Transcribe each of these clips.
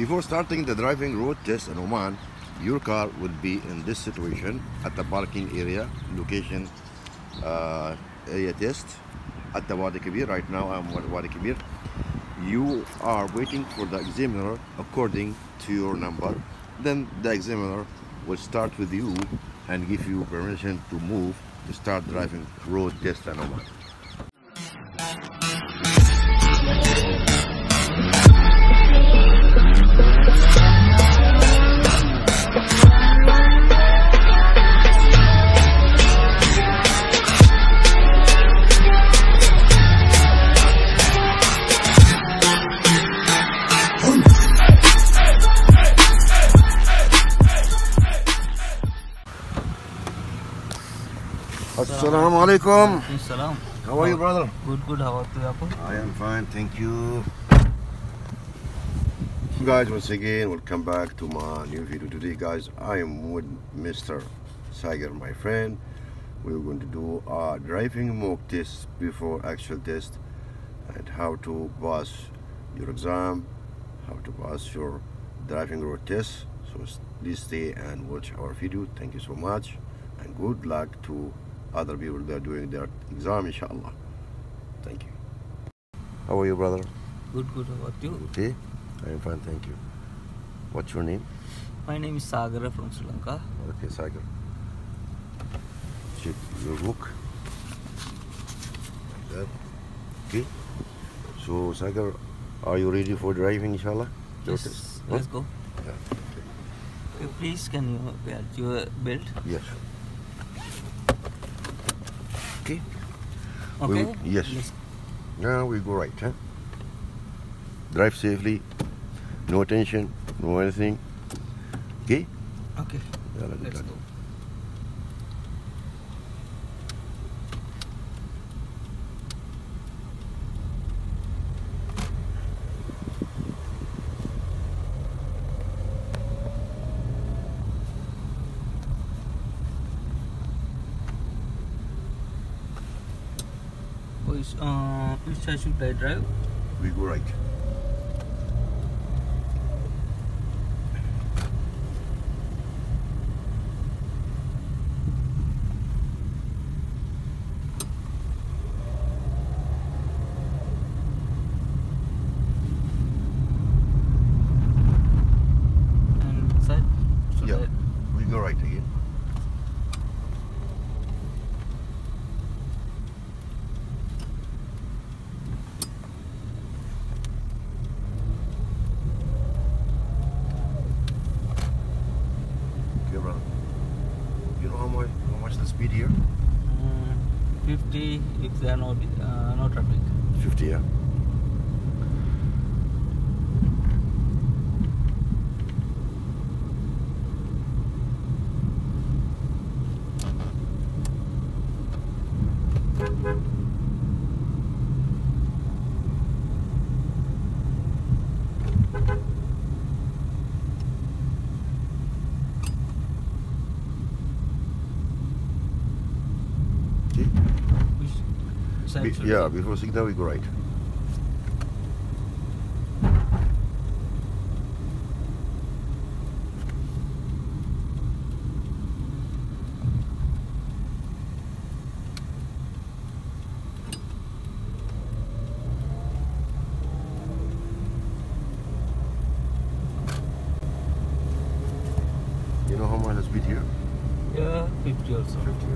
Before starting the driving road test in Oman, your car will be in this situation at the parking area location uh, area test at the Wadi Kabir. Right now I'm at Wadi Kabir. You are waiting for the examiner according to your number. Then the examiner will start with you and give you permission to move to start driving road test in Oman. Alaikum. Salam. How are you, brother? Good, good. How are you, I am fine, thank you. Guys, once again, welcome back to my new video today, guys. I am with Mr. Sagar, my friend. We're going to do a driving mock test before actual test and how to pass your exam, how to pass your driving road test. So please stay and watch our video. Thank you so much and good luck to other people they are doing their exam, inshallah. Thank you. How are you, brother? Good, good. How about you? Okay, I am fine, thank you. What's your name? My name is Sagara from Sri Lanka. Okay, Sagar. Check your book. Like that. Okay. So, Sagar, are you ready for driving, inshallah? Yes, test. let's Huh? go. Yeah. Okay, please, can you wear your belt? Yes. Okay. Okay? We- yes. Let's- Now we go right, huh? Drive safely. No tension. No anything. Okay. Okay, Yeah, let's go. Which, uh, which side should I drive? We go right. And side? Should Yeah. I- We go right again. Okay, brother. You know how much how much the speed here? Mm, 50 if there are no, uh, no traffic. Fifty, yeah. Okay. Which side Be- should yeah, I- before signal we go right. You know how much the speed here? Yeah, 50 also. 50.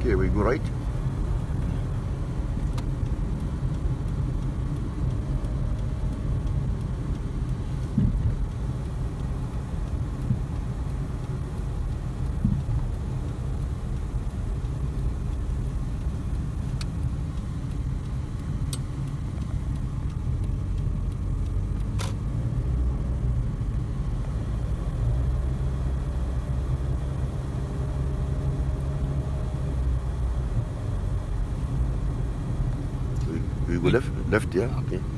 Okay, we go right. Left, yeah. Okay.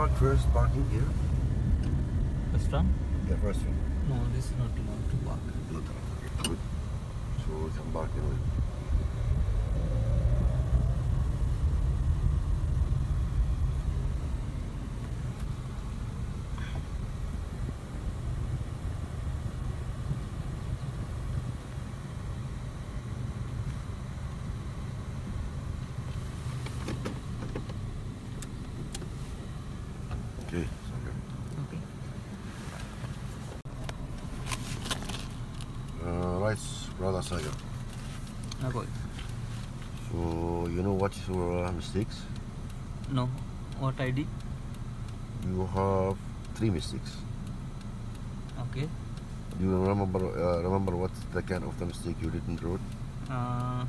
Park first parking here? First one? The first one. No, this is not allowed to park. Not allowed. Good. So we can park in it. Okay, Okay. Uh, right, brother Sagar. Okay. So you know what your uh, mistakes? No. What I did? You have three mistakes. Okay. Do you remember uh, remember what the kind of the mistake you did in the road? Uh,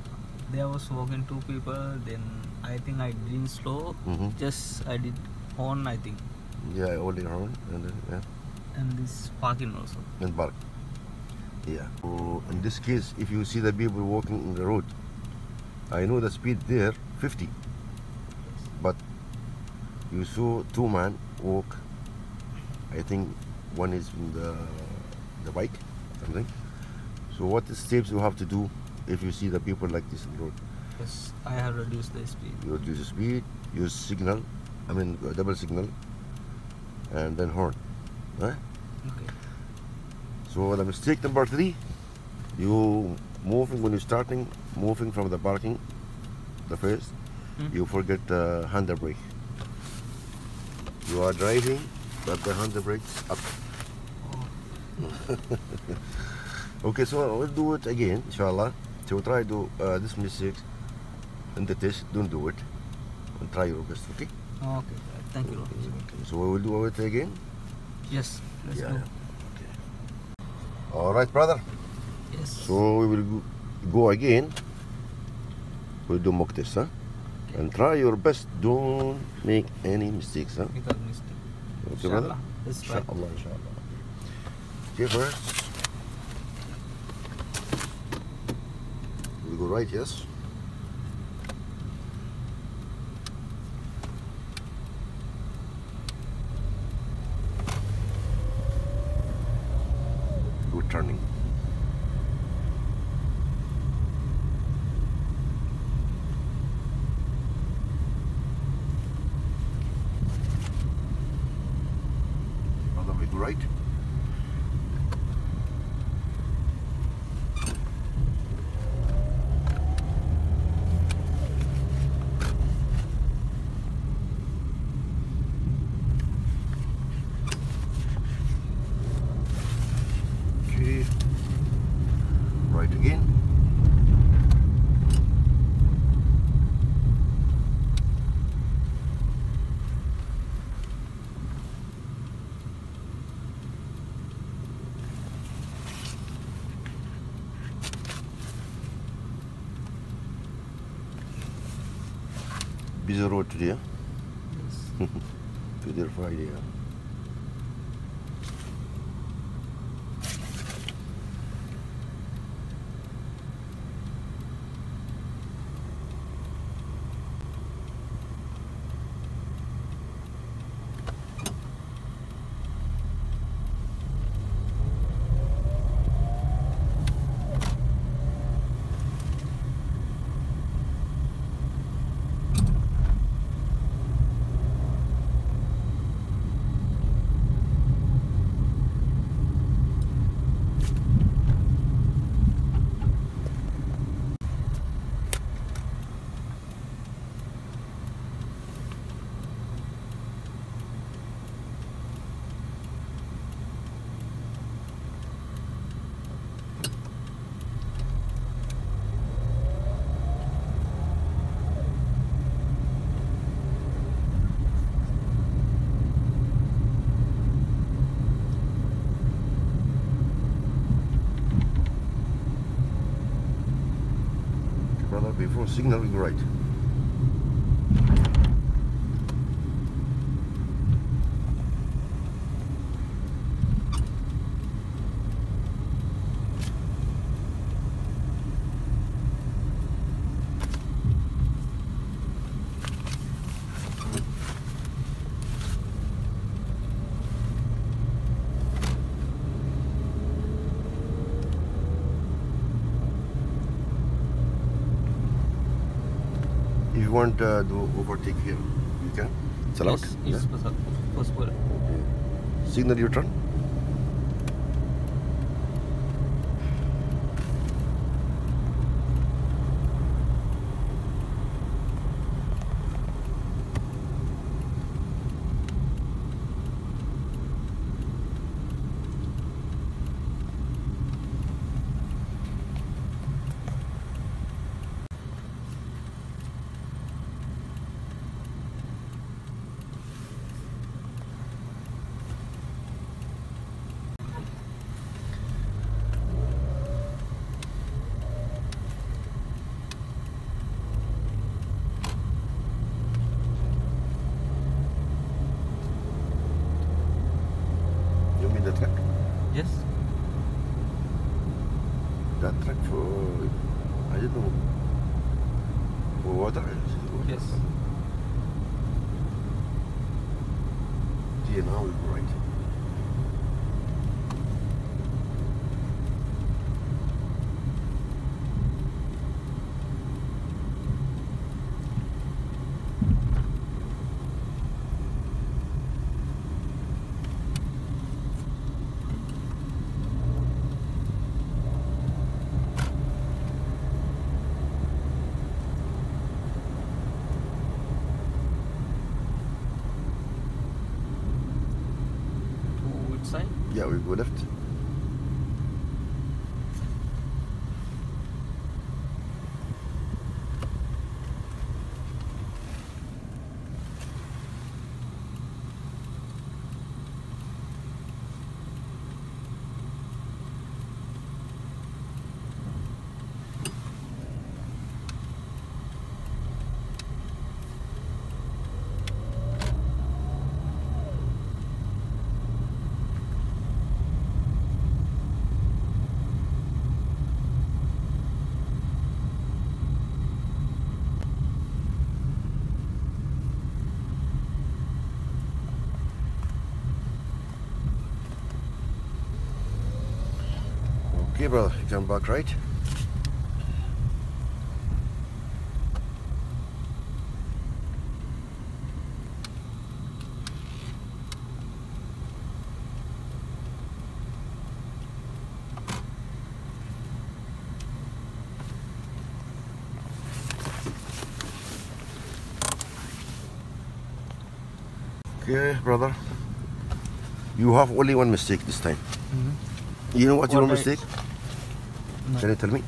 there was walking two people. Then I think I didn't slow. Mhm. Just I did horn. I think, Yeah, holding horn and then yeah, and this parking also. and bark. Yeah. So in this case, if you see the people walking in the road, I know the speed there 50, but you saw two man walk. I think one is in the the bike, something. So what steps you have to do if you see the people like this in the road? Yes, I have reduced the speed. You reduce the speed, use signal, I mean uh, double signal, and then horn. Right? Okay. So the mistake number three, you moving when you're starting, moving from the parking, the first, Hmm. you forget the handbrake. You are driving, but the handbrake's up. Okay, so we'll do it again, inshallah. So try to uh, this mistake in the test, don't do it, and try your best. Okay. Okay. Thank you. Okay, So we will do it again. Yes. Let's Yeah, go. yeah. All right, brother. Yes. So we will go- again. We'll do mock test, huh? And try your best. Don't make any mistakes, huh? Without mistake. Okay, brother? Inshallah. Let's try. Inshallah, inshallah. Okay, first. We go right, yes? Good turning. Right. Okay. Right again. Busy road today? Yes. Today Friday, huh? Brother, before signal, we right. You want uh, to overtake here, you can. It's allowed. Yes, it's possible. Yeah. Signal your turn. You mean the truck? Yes. Truck for I don't know. For water? Yes. Yeah, now we go right. To which side? Yeah, we go left. Brother, you come back right. Okay, brother. You have only one mistake this time. Mm-hmm. You know what your What I- mistake? No. Can you tell me?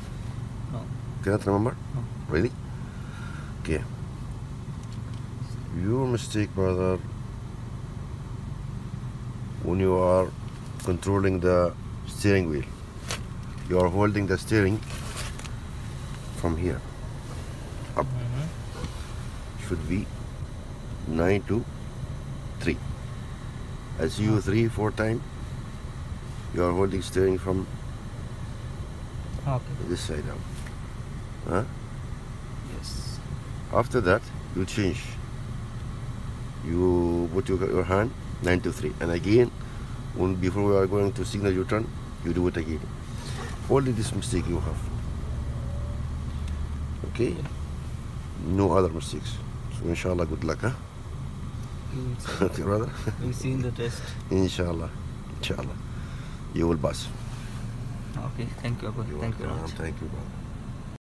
No. Cannot remember? No. Really? Okay. Your mistake, brother, when you are controlling the steering wheel, you are holding the steering from here up. Mm-hmm. Should be 9 to 3. As you 3, 4 time, you are holding steering from Okay. this side up. Huh? Yes. After that, you change. You put your, your hand 9 to 3. And again, when before we are going to signal your turn, you do it again. Only this mistake you have. Okay? No other mistakes. So inshallah, good luck, huh? We will see. okay, brother? We'll see in the test. inshallah. Inshallah. You will pass. Okay. Thank you, Abba. Thank you welcome. Thank you, brother.